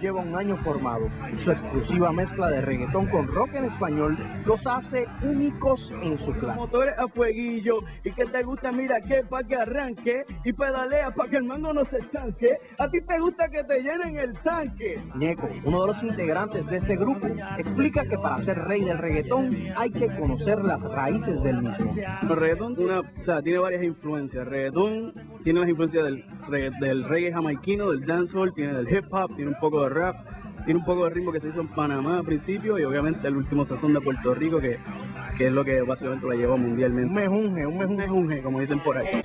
Lleva un año formado. Su exclusiva mezcla de reggaetón con rock en español los hace únicos en su clase. Motores a fueguillo y que te gusta, mira que pa' que arranque y pedalea pa' que el mango no se estanque. A ti te gusta que te llenen el tanque. Ñeco, uno de los integrantes de este grupo, explica que para ser rey del reggaetón hay que conocer las raíces del mismo. El reggaetón una, o sea, tiene varias influencias. El reggaetón tiene las influencias del, del reggae jamaiquino, del dancehall, tiene del hip hop, tiene un poco de rap, tiene un poco de ritmo que se hizo en Panamá al principio y obviamente el último sazón de Puerto Rico que, que es lo que básicamente lo llevó mundialmente. Un mejunje, un mejunje. mejunje, como dicen por ahí.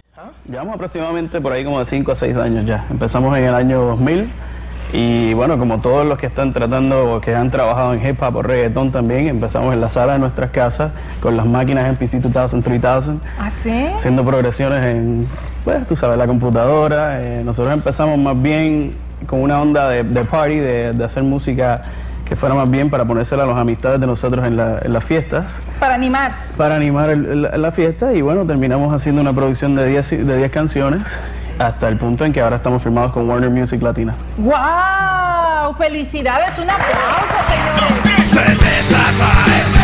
Llevamos aproximadamente por ahí como de 5 a 6 años ya. Empezamos en el año 2000 y bueno, como todos los que están tratando o que han trabajado en hip hop o reggaetón también, empezamos en la sala de nuestras casas con las máquinas MPC 2000, 3000, ¿Ah, sí? haciendo progresiones en, pues tú sabes, la computadora. Eh, nosotros empezamos más bien con una onda de, de party, de, de hacer música que fuera más bien para ponérsela a las amistades de nosotros en, la- en las fiestas Para animar. para animar el- el- la fiesta y bueno, terminamos haciendo una producción de 10 de 10 canciones hasta el punto en que ahora estamos firmados con Warner Music Latina. ¡Wow! ¡Felicidades! ¡Un aplauso, señores! Cerveza time.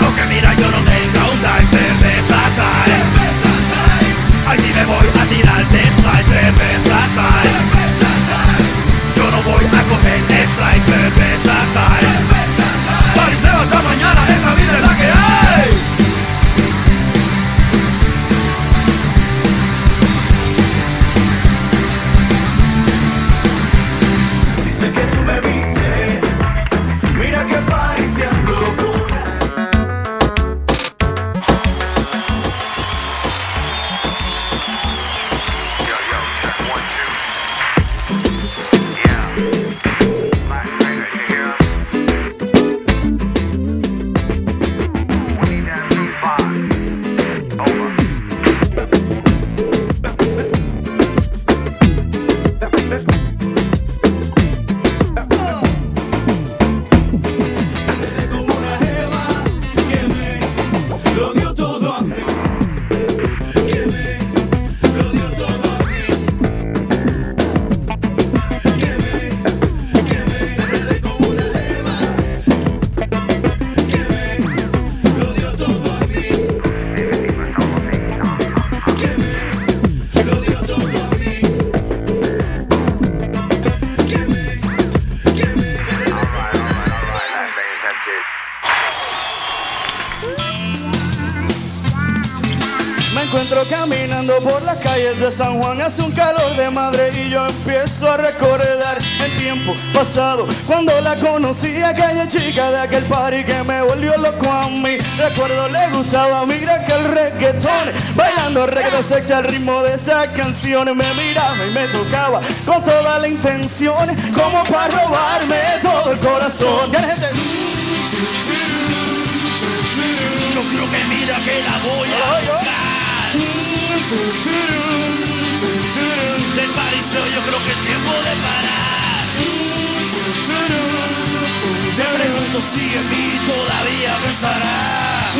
Porque mira, yo no tengo un dime. Cerveza time. Allí me voy a tirar de slide. Cerveza calles de San Juan, hace un calor de madre y yo empiezo a recordar el tiempo pasado cuando la conocí, aquella chica de aquel party que me volvió loco a mí. Recuerdo le gustaba, mira que el reggaetón, bailando reggaetón sexy al ritmo de esas canciones, me miraba y me tocaba con toda la intención, como para robarme todo el corazón. Yo creo que mira que la voy a buscar. Pariseo yo creo que es tiempo de parar. Te pregunto si en mí todavía pensará.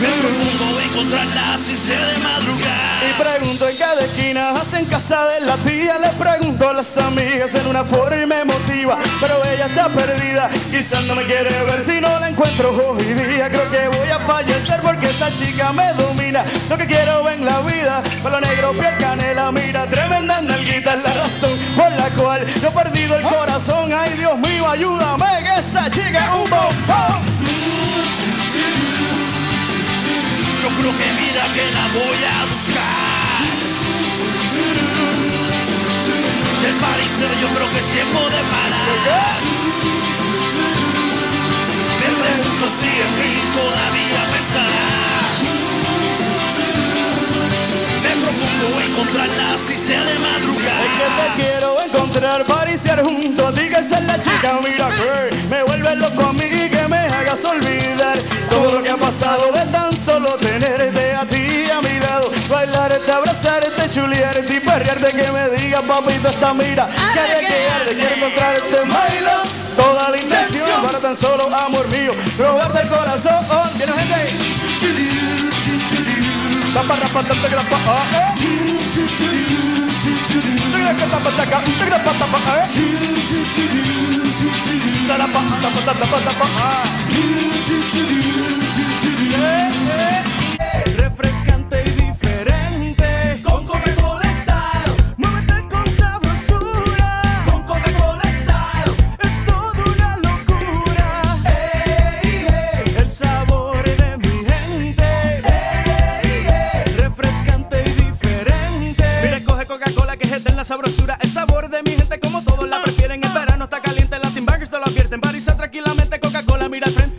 Me pregunto encontrarla si de madrugada. Y pregunto en cada esquina, hasta en casa de la tía Le pregunto a las amigas en una forma y me motiva Pero ella está perdida, quizás no me quiere ver Si no la encuentro hoy día Creo que voy a fallecer porque esta chica me domina. Lo que quiero en la vida, pelo negro, piel canela Mira, tremenda nalguita es la razón por la cual Yo he perdido el corazón. Ay Dios mío, ayúdame que esa chica es un bombón creo que mira que la voy a buscar. Del pariseo yo creo que es tiempo de parar. Me pregunto si en mí todavía pensará. Me propongo encontrarla si sea de madrugada. Es que te quiero encontrar, pariciar junto a ti, que esa es la chica, mira que me vuelve loco a mí, olvidar. Todo lo que ha pasado de tan solo tenerte a ti a mi lado, bailarte, abrazarte, chulearte y perrearte, que me diga papito esta mira, que de que arde, quiero encontrarte, bailo, toda la intención para tan solo amor mío, robarte el corazón, ¿tiene gente? Tapa, grapa, ah, eh. Refrescante que es eterna sabrosura. El sabor de mi gente, como todos la prefieren. En verano está caliente, Latin Baggers te lo advierten. Parisa tranquilamente, Coca-Cola mira al frente.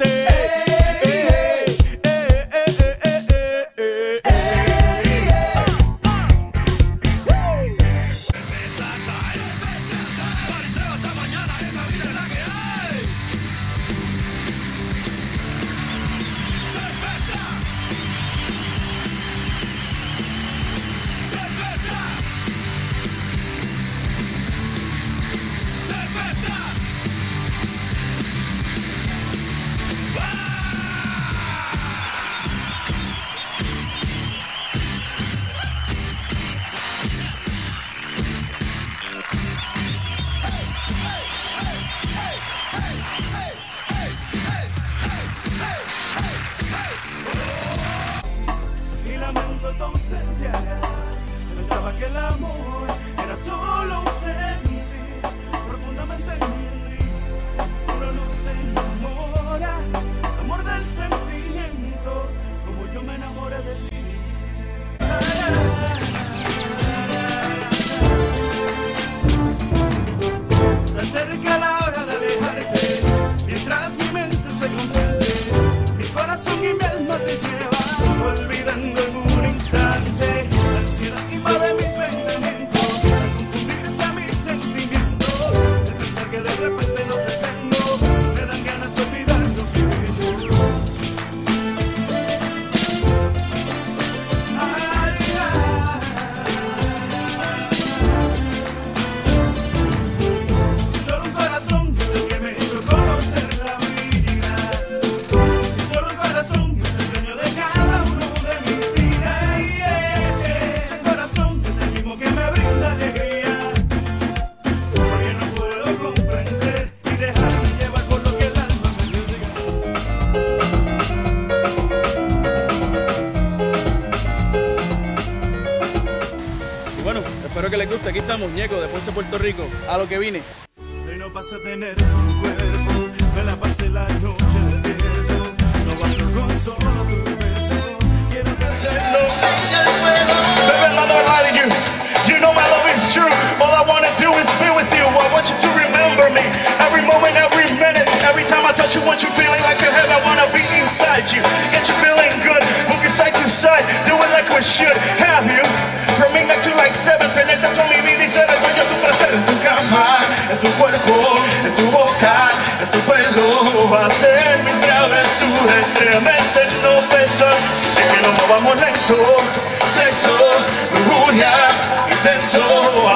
Estamos, Ñeco, de Puerto Rico. A lo que vine. Hoy no pasa a tener tu cuerpo, me la pasé la noche despierto. No basta con solo tu beso, quiero hacerlo. Baby, I'm not lying to you. You know my love is true. All I wanna do is be with you. I want you to remember me. Every moment, every minute. Every time I touch you, want you feeling like your head. I wanna be inside you. Get you feeling good. Side to side. Do it like we should. Have you? From midnight to like seven. Penetras con mi vida y ser el dueño de tu placer. En tu cama, en tu cuerpo, en tu boca, en tu pelo. Hacer mi travesura. Estremecernos besos. Y que lo movamos lento. Sexo, lujuria, intenso.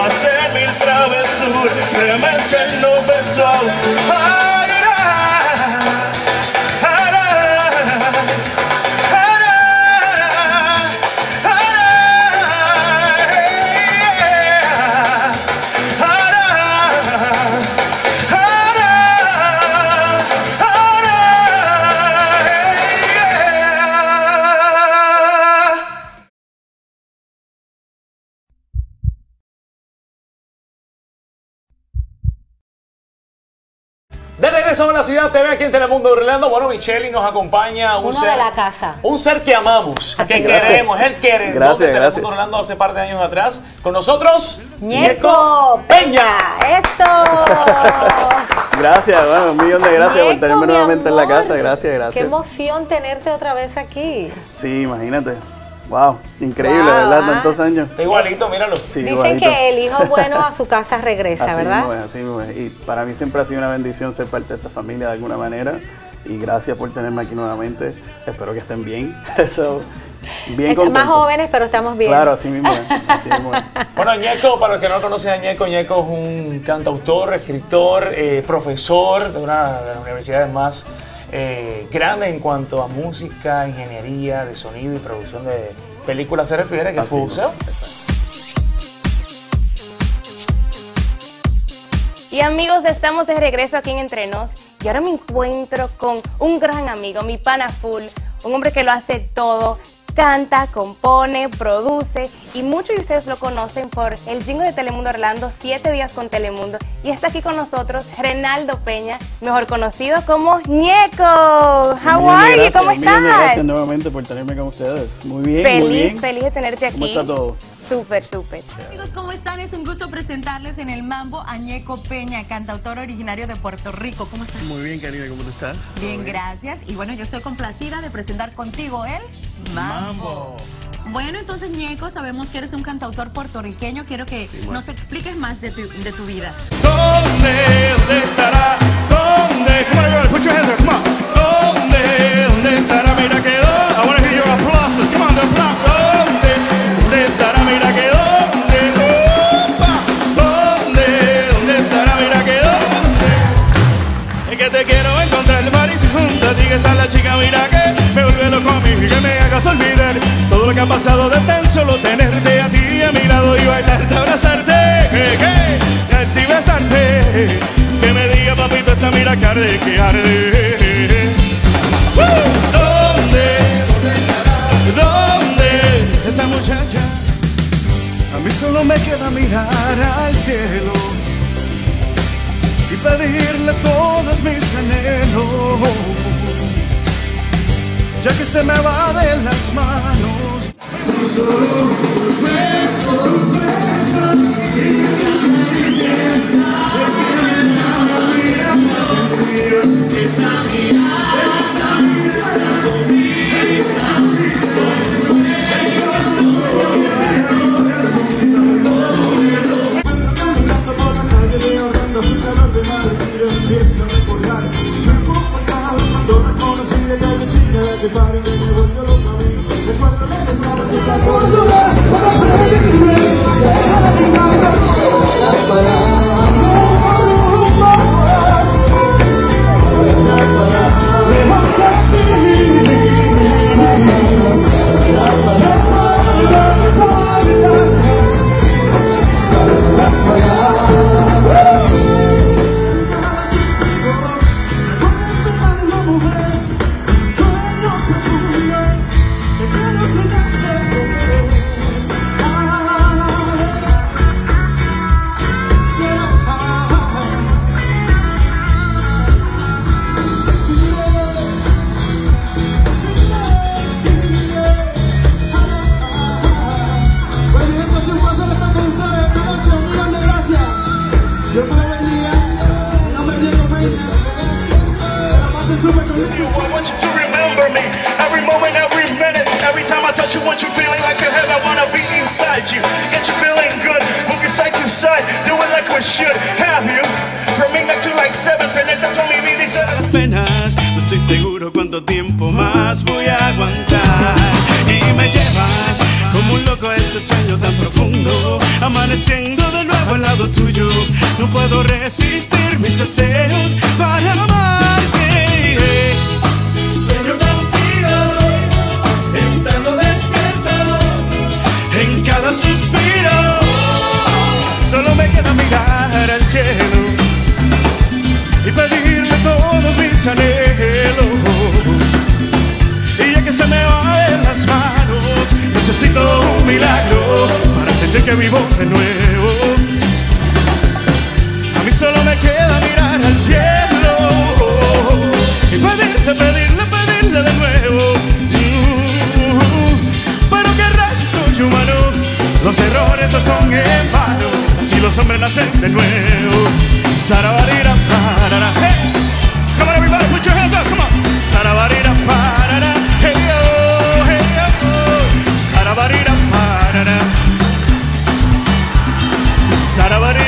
Hacer mil travesuras. Estremecernos besos. Ay, ah. De regreso a la ciudad TV aquí en Telemundo Orlando. Bueno, Michelle nos acompaña un Uno ser, de la casa. un ser que amamos, que Gracias. queremos, él quiere. Gracias, de Telemundo gracias. Orlando hace par de años atrás. Con nosotros, Ñeco Peña. ¡Esto! Gracias, bueno, un millón de gracias por Ñeco, tenerme mi nuevamente en la amor. casa. Gracias, Qué gracias. emoción tenerte otra vez aquí. Sí, imagínate. Wow, increíble, Wow, ¿verdad? ah. Tantos años. Está igualito, míralo. Sí, Dicen igualito. que el hijo bueno a su casa regresa, Así ¿verdad? mismo es, así mismo es. Y para mí siempre ha sido una bendición ser parte de esta familia de alguna manera. Y gracias por tenerme aquí nuevamente. Espero que estén bien. Eso, bien Están más jóvenes, pero estamos bien. Claro, así mismo es. Así mismo es. Bueno, Ñeco, para los que no conocen a Ñeco, Ñeco es un cantautor, escritor, eh, profesor de una de las universidades más eh, grandes en cuanto a música, ingeniería, de sonido y producción de películas se refiere, que es. FUSEO. Y amigos, estamos de regreso aquí en Entre Nos y ahora me encuentro con un gran amigo, mi pana full, un hombre que lo hace todo, canta, compone, produce y muchos de ustedes lo conocen por el jingo de Telemundo Orlando, Siete Días con Telemundo. Y está aquí con nosotros Renaldo Peña, mejor conocido como Ñeco. How are you? ¿Cómo estás? gracias nuevamente por tenerme con ustedes. Muy bien, muy Feliz, bien. feliz de tenerte aquí. ¿Cómo está todo? Súper, súper. Amigos, ¿cómo están? Es un gusto presentarles en el Mambo a Ñeco Peña, cantautor originario de Puerto Rico. ¿Cómo estás? Muy bien, Karina, ¿cómo estás? Bien, gracias. Y bueno, yo estoy complacida de presentar contigo el Mambo. Bueno, entonces, Ñeco, sabemos que eres un cantautor puertorriqueño. Quiero que nos expliques más de tu, de tu vida. ¿Dónde, dónde estará? ¿Dónde? Come on, put your hands up, come on. ¿Dónde, dónde estará? Mira que. I want to hear your applauses. Come on, the applause. Y que me hagas olvidar todo lo que ha pasado de tan solo tenerte a ti a mi lado y bailarte, abrazarte, que, que, y besarte, que me diga papito esta mira que arde, que arde. ¿Dónde, dónde esa muchacha? A mí solo me queda mirar al cielo y pedirle todos mis anhelos, ya que se me va de las manos. Chica Que para y me volvió loca a mí Recuerdo la entrada de esa hermosura Para predirme Déjala fijar Dios resistir mis deseos para amarte. Sueño contigo, estando despierto en cada suspiro. Solo me queda mirar al cielo y pedirle todos mis anhelos. Y ya que se me va de las manos, necesito un milagro para sentir que vivo de nuevo. En vano, así los hombres nacen de nuevo. Sarabarira, parara, hey. Come on everybody, put your hands up, come on. Sarabarira, hey oh, hey oh. Sarabarira, parara. Sarabarira,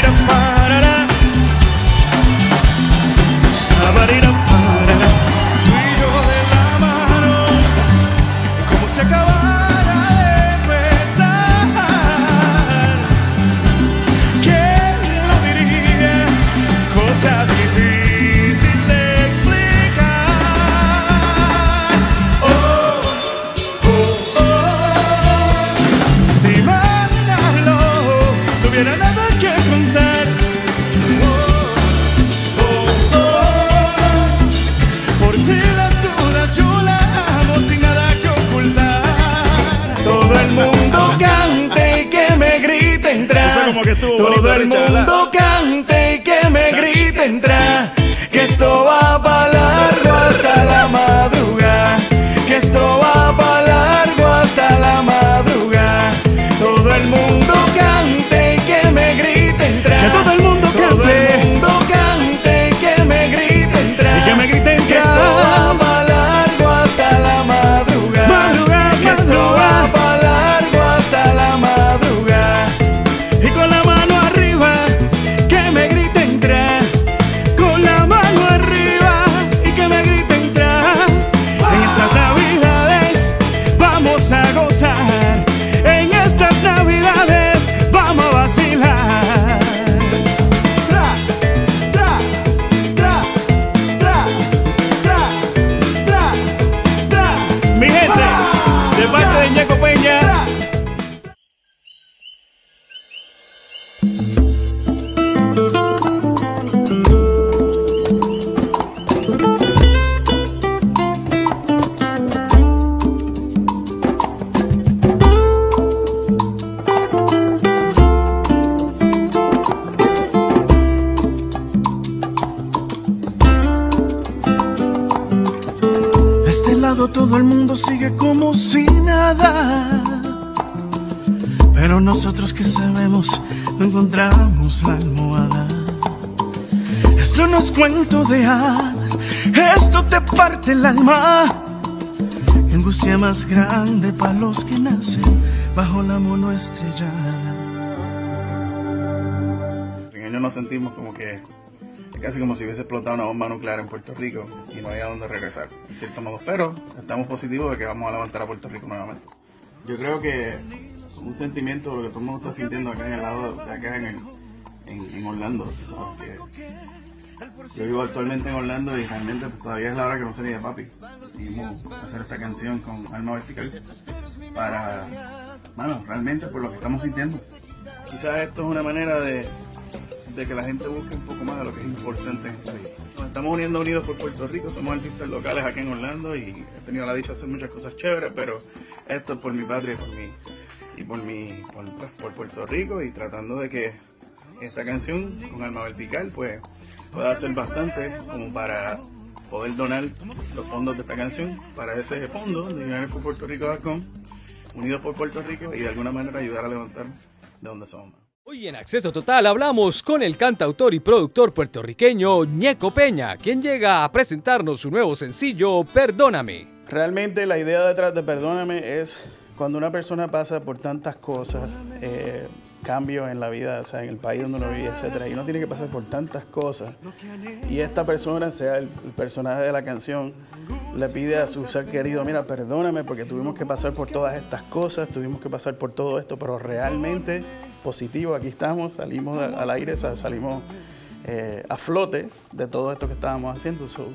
todo el mundo sigue como si nada. Pero nosotros que sabemos, no encontramos la almohada. Esto no es cuento de hadas, esto te parte el alma. Angustia más grande para los que nacen bajo la mono estrellada. En ellos nos sentimos como que casi como si hubiese explotado una bomba nuclear en Puerto Rico y no había dónde regresar, en cierto modo. Pero estamos positivos de que vamos a levantar a Puerto Rico nuevamente. Yo creo que un sentimiento que todo el mundo está sintiendo acá en el lado, acá en, el- en, en Orlando. yo vivo actualmente en Orlando y realmente pues, todavía es la hora que no sería de papi. Decidimos hacer esta canción con Alma Vertical para, bueno, realmente por lo que estamos sintiendo. Quizás esto es una manera de, de que la gente busque un poco más de lo que es importante en esta vida. Nos estamos uniendo unidos por Puerto Rico, somos artistas locales aquí en Orlando y he tenido la dicha de hacer muchas cosas chéveres, pero esto es por mi patria por mi, y por, mi, por, pues, por Puerto Rico y tratando de que esta canción con Alma Vertical pues pueda hacer bastante como para poder donar los fondos de esta canción para ese fondo de Unidos por Puerto Rico.com, Unidos por Puerto Rico y de alguna manera ayudar a levantar de donde somos. Hoy en Acceso Total hablamos con el cantautor y productor puertorriqueño Ñeco Peña, quien llega a presentarnos su nuevo sencillo Perdóname. Realmente la idea detrás de Perdóname es cuando una persona pasa por tantas cosas, eh, cambios en la vida, o sea, en el país donde uno vive, etcétera, y uno tiene que pasar por tantas cosas, y esta persona, sea el, el personaje de la canción, le pide a su ser querido, mira, perdóname porque tuvimos que pasar por todas estas cosas, tuvimos que pasar por todo esto, pero realmente positivo, aquí estamos, salimos al, aire, salimos eh, a flote de todo esto que estábamos haciendo, so,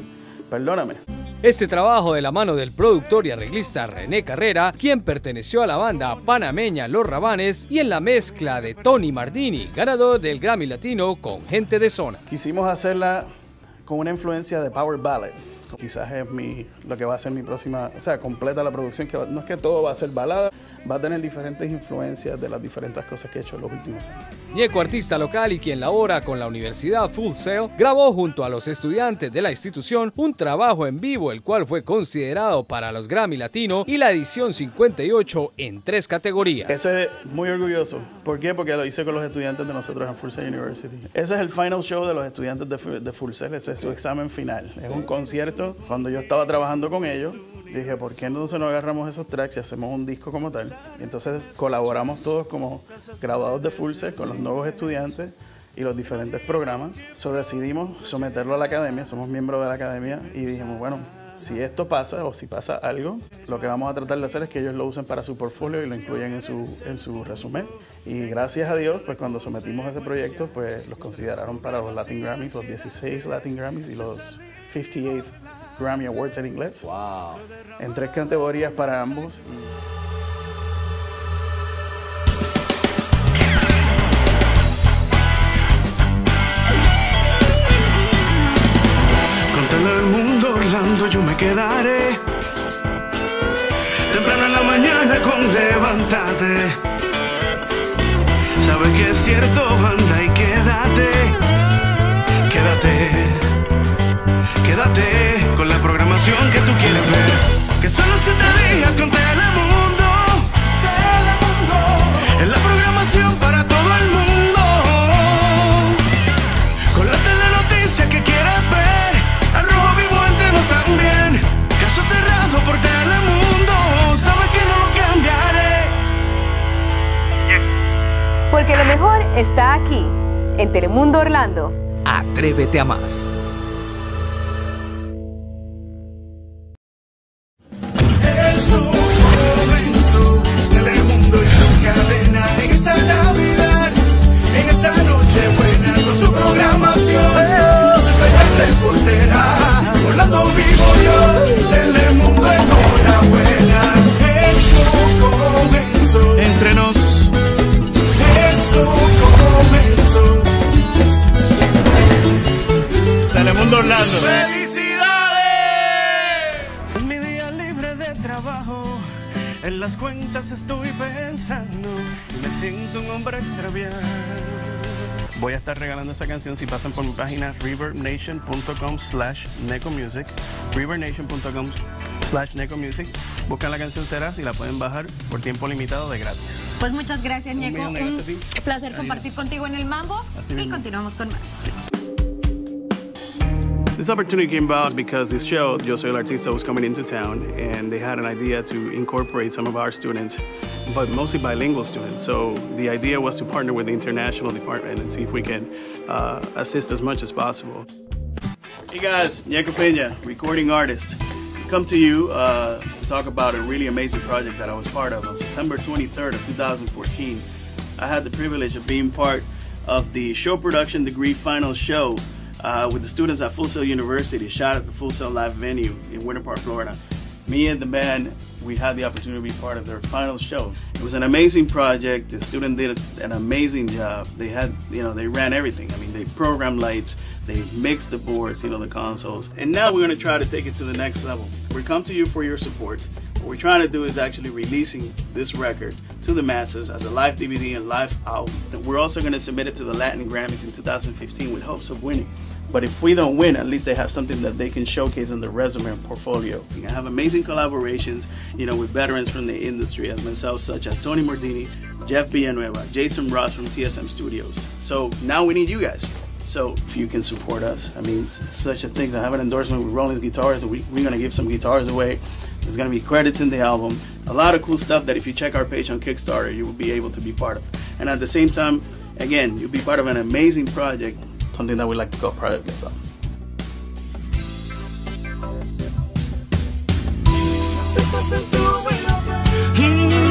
perdóname. Este trabajo de la mano del productor y arreglista René Carrera, quien perteneció a la banda panameña Los Rabanes, y en la mezcla de Tony Mardini, ganador del Grammy Latino con Gente de Zona. Quisimos hacerla con una influencia de Power Ballad. Quizás es mi, lo que va a ser mi próxima, o sea, completa la producción, que no es que todo va a ser balada, va a tener diferentes influencias de las diferentes cosas que he hecho en los últimos años. Ñeco, artista local y quien labora con la Universidad Full Sail, grabó junto a los estudiantes de la institución un trabajo en vivo, el cual fue considerado para los Grammy Latino y la edición 58 en tres categorías. Ese es muy orgulloso. ¿Por qué? Porque lo hice con los estudiantes de nosotros en Full Sail University. Ese es el final show de los estudiantes de, de Full Sail, ese es su examen final. Es un concierto. Cuando yo estaba trabajando con ellos, dije, ¿por qué entonces no agarramos esos tracks y hacemos un disco como tal? Y entonces colaboramos todos como graduados de Full Sail con los nuevos estudiantes y los diferentes programas. So decidimos someterlo a la academia, somos miembros de la academia y dijimos, bueno, si esto pasa o si pasa algo, lo que vamos a tratar de hacer es que ellos lo usen para su portfolio y lo incluyan en su, en su resumen. Y gracias a Dios, pues cuando sometimos ese proyecto, pues los consideraron para los Latin Grammys, los 16 Latin Grammys y los 58th Grammy Awards en inglés. Wow. En tres categorías para ambos. Con todo el mundo Orlando yo me quedaré. Temprano en la mañana con levantarte. Sabes que es cierto, anda y quédate, quédate, quédate con la programación que tú quieres ver. Que son los siete días con Telemundo, Telemundo, es la programación para todo el mundo. Con la telenoticia que quieres ver, al rojo vivo entre nos también. Caso cerrado por Telemundo, sabes que no lo cambiaré. Porque lo mejor está aquí, en Telemundo Orlando. Atrévete a más. Voy a estar regalando esa canción si pasan por mi página rivernation.com slash necomusic rivernation.com slash necomusic buscan la canción Serás y la pueden bajar por tiempo limitado de gratis. Pues muchas gracias, Un Ñeco. Un placer compartir contigo en el Mambo. Así Y mismo. continuamos con más. This opportunity came about because this show, Yo Soy el Artista, was coming into town, and they had an idea to incorporate some of our students, but mostly bilingual students. So the idea was to partner with the international department and see if we can uh, assist as much as possible. Hey guys, Ñeco Peña, recording artist. Come to you uh, to talk about a really amazing project that I was part of on September 23rd of 2014. I had the privilege of being part of the show production degree final show uh, with the students at Full Sail University, shot at the Full Sail Live venue in Winter Park, Florida. Me and the band, we had the opportunity to be part of their final show. It was an amazing project. The student did an amazing job. They had, you know, they ran everything. I mean, they programmed lights, they mixed the boards, you know, the consoles. And now we're going to try to take it to the next level. We come to you for your support. What we're trying to do is actually releasing this record to the masses as a live DVD and live album. We're also going to submit it to the Latin Grammys in 2015 with hopes of winning. But if we don't win, at least they have something that they can showcase in their resume and portfolio. Can have amazing collaborations, you know, with veterans from the industry as myself, such as Tony Mordini, Jeff Villanueva, Jason Ross from TSM Studios. So now we need you guys. So if you can support us, I mean, such a thing. I have an endorsement with Rollins Guitars, and we, we're gonna give some guitars away. There's gonna be credits in the album, a lot of cool stuff that if you check our page on Kickstarter, you will be able to be part of. And at the same time, again, you'll be part of an amazing project, something that we like to call Project Lift Up. Mm-hmm.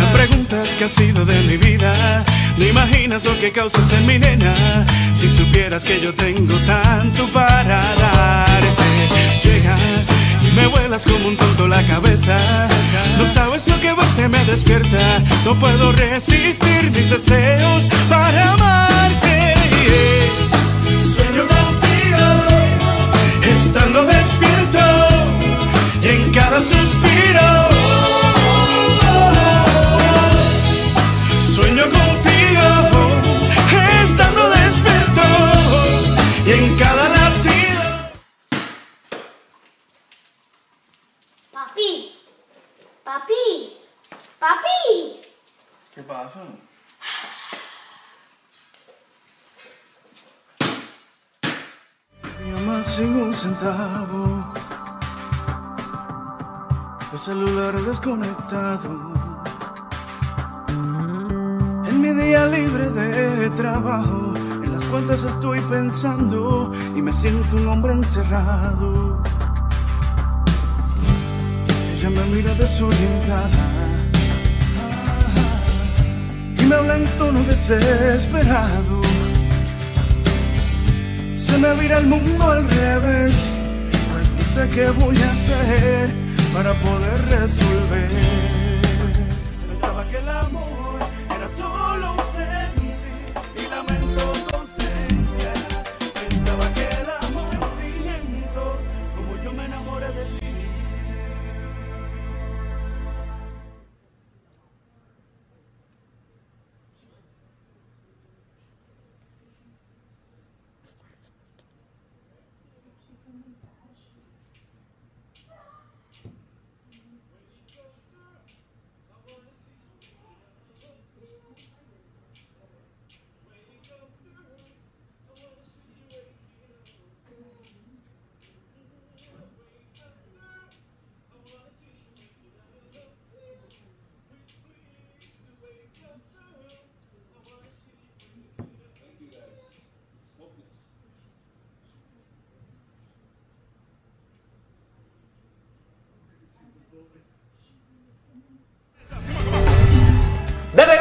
Me preguntas qué ha sido de mi vida. No imaginas lo que causas en mi nena. Si supieras que yo tengo tanto para darte, llegas y me vuelas como un tonto la cabeza. No sabes lo que verte me despierta. No puedo resistir mis deseos para amarte. Sueño contigo, estando despierto en cada suspiro. Papi. ¿Qué pasa? Mi mamá sin un centavo. El celular desconectado. En mi día libre de trabajo, en las cuentas estoy pensando y me siento un hombre encerrado. Ella me mira desorientada y me habla en tono desesperado. Se me vira el mundo al revés, pues no sé qué voy a hacer para poder resolver.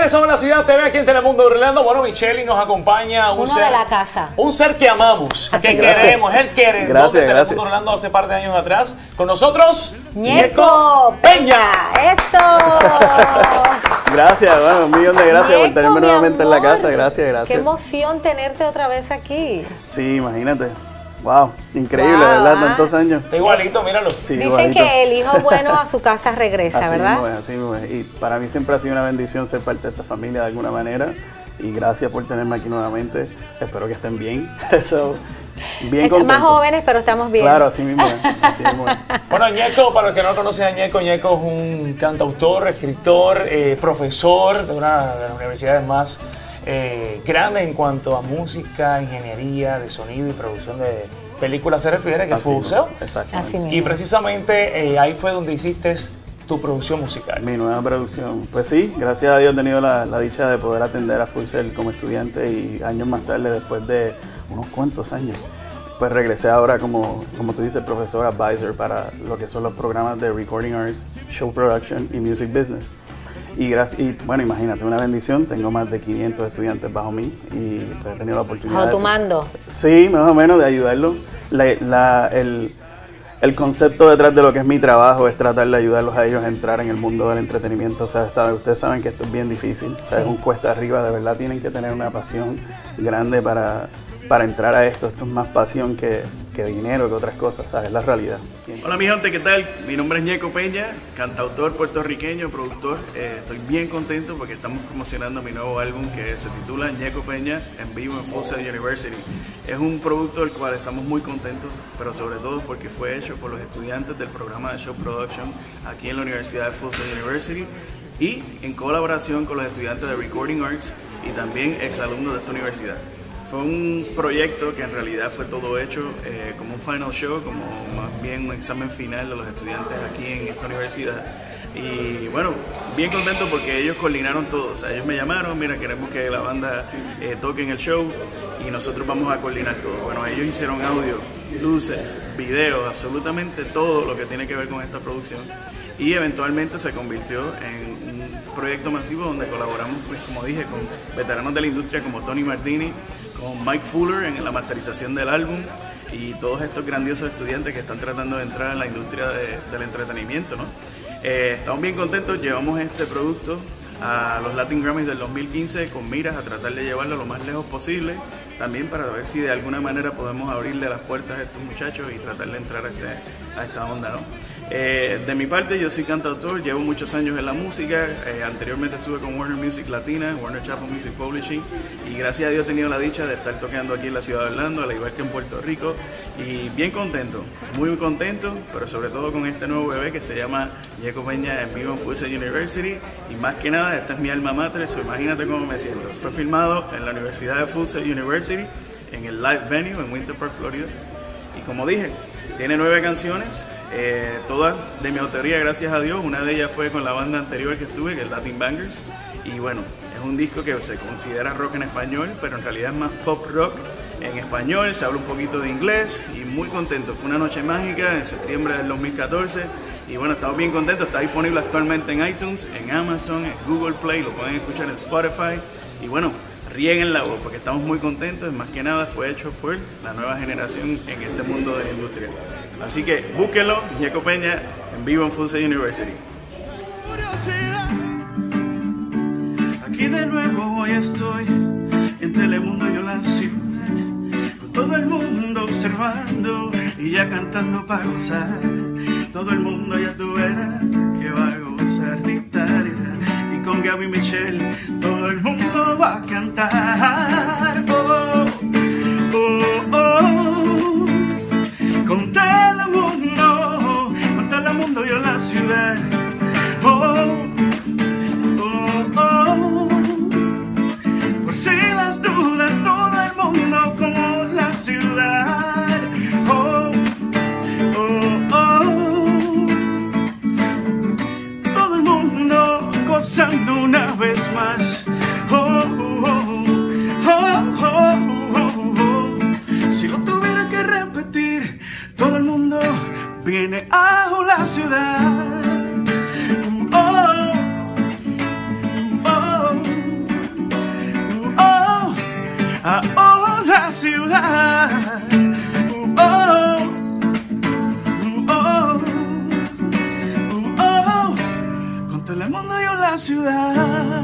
Regresamos a la ciudad TV aquí en Telemundo Orlando. Bueno, Michelle nos acompaña un Uno ser, de la casa. un ser que amamos, que Gracias. queremos, él quiere. Gracias, de Telemundo gracias. Orlando hace par de años atrás. Con nosotros, Ñeco Peña. ¡Esto! Gracias, bueno, un millón de gracias por Ñeco, tenerme mi nuevamente en la casa. Gracias, Qué gracias. emoción tenerte otra vez aquí. Sí, imagínate. Wow, increíble, Wow, ¿verdad? ah. Tantos años. Está igualito, míralo. Sí, Dicen igualito. que el hijo bueno a su casa regresa, Así ¿verdad? mismo es, así mismo es. Y para mí siempre ha sido una bendición ser parte de esta familia de alguna manera. Y gracias por tenerme aquí nuevamente. Espero que estén bien. So, bien Están más jóvenes, pero estamos bien. Claro, así mismo es. Así mismo es. Bueno, Ñeco, para los que no conocen a Ñeco, Ñeco es un cantautor, escritor, eh, profesor de una de las universidades más eh, grandes en cuanto a música, ingeniería, de sonido y producción de películas se refiere, que Así mismo. Y precisamente eh, ahí fue donde hiciste tu producción musical. Mi nueva producción. Pues sí, gracias a Dios he tenido la, la dicha de poder atender a Full como estudiante y años más tarde, después de unos cuantos años, pues regresé ahora como, como tú dices, profesor advisor para lo que son los programas de Recording Arts, Show Production y Music Business. Y, gracias, y bueno, imagínate, una bendición, tengo más de 500 estudiantes bajo mí y pues, he tenido la oportunidad Bajo tu de- mando. Sí, más o menos de ayudarlos. La- la- el, el concepto detrás de lo que es mi trabajo es tratar de ayudarlos a ellos a entrar en el mundo del entretenimiento. O sea, está- ustedes saben que esto es bien difícil. O sea, es un cuesta arriba. De verdad tienen que tener una pasión grande para, para entrar a esto. Esto es más pasión que, que dinero, que otras cosas. ¿sabes? Es la realidad. Hola mi gente, ¿qué tal? Mi nombre es Ñeco Peña, cantautor puertorriqueño, productor. Eh, estoy bien contento porque estamos promocionando mi nuevo álbum que se titula Ñeco Peña en vivo en Full University. Es un producto del cual estamos muy contentos, pero sobre todo porque fue hecho por los estudiantes del programa de Show Production aquí en la Universidad de Full University y en colaboración con los estudiantes de Recording Arts y también exalumnos de esta universidad. Fue un proyecto que en realidad fue todo hecho eh, como un final show, como más bien un examen final de los estudiantes aquí en esta universidad. Y bueno, bien contento porque ellos coordinaron todo. O sea, ellos me llamaron, mira, queremos que la banda eh, toque en el show y nosotros vamos a coordinar todo. Bueno, ellos hicieron audio, luces, videos, absolutamente todo lo que tiene que ver con esta producción. Y eventualmente se convirtió en un proyecto masivo donde colaboramos, pues como dije, con veteranos de la industria como Tony Martini, Mike Fuller en la masterización del álbum y todos estos grandiosos estudiantes que están tratando de entrar en la industria de- del entretenimiento. ¿no? Eh, estamos bien contentos, llevamos este producto a los Latin Grammys del 2015 con miras a tratar de llevarlo lo más lejos posible, también para ver si de alguna manera podemos abrirle las puertas a estos muchachos y tratar de entrar a, este- a esta onda. Eh, de mi parte, yo soy cantautor, llevo muchos años en la música. eh, anteriormente estuve con Warner Music Latina, Warner Chappell Music Publishing, y gracias a Dios he tenido la dicha de estar tocando aquí en la ciudad de Orlando, al igual que en Puerto Rico, y bien contento, muy contento, pero sobre todo con este nuevo bebé que se llama Diego Peña en vivo en Sail University, y más que nada, esta es mi alma mater, so imagínate cómo me siento. Fue filmado en la Universidad de Sail University, en el Live Venue en Winter Park, Florida. Y como dije, tiene nueve canciones, eh, todas de mi autoría, gracias a Dios. Una de ellas fue con la banda anterior que estuve, que es Latin Bangers. Y bueno, es un disco que se considera rock en español, pero en realidad es más pop rock en español. Se habla un poquito de inglés y muy contento. Fue una noche mágica en septiembre del 2014. Y bueno, estamos bien contentos. Está disponible actualmente en iTunes, en Amazon, en Google Play. Lo pueden escuchar en Spotify. Y bueno, rieguen la voz porque estamos muy contentos. Más que nada fue hecho por la nueva generación en este mundo de la industria. Así que búsquenlo, Ñeco Peña, en vivo en Sail University. Aquí de nuevo hoy estoy en Telemundo yo la ciudad con todo el mundo observando y ya cantando para gozar. Todo el mundo ya tú verás que va a gozar y con Gaby Michelle todo el mundo va a cantar Oh, oh, oh. Por si las dudas, todo el mundo como la ciudad. Oh, oh, oh. Todo el mundo gozando una vez más. Oh, oh, oh, oh, oh, Si lo tuviera que repetir, todo el mundo viene a la ciudad. ciudad. Uh -oh, uh -oh, uh -oh, oh. contra el mundo y la ciudad.